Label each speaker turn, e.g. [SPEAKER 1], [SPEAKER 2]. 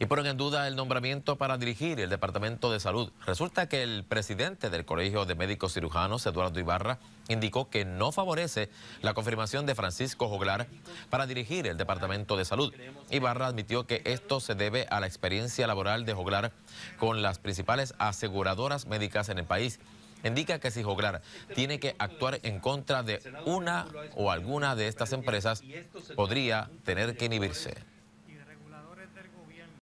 [SPEAKER 1] y ponen en duda el nombramiento para dirigir el Departamento de Salud. Resulta que el presidente del Colegio de Médicos Cirujanos, Eduardo Ibarra, indicó que no favorece la confirmación de Francisco Joglar para dirigir el Departamento de Salud. Ibarra admitió que esto se debe a la experiencia laboral de Joglar con las principales aseguradoras médicas en el país indica que si Joglar tiene que actuar en contra de una o alguna de estas empresas, podría tener que inhibirse.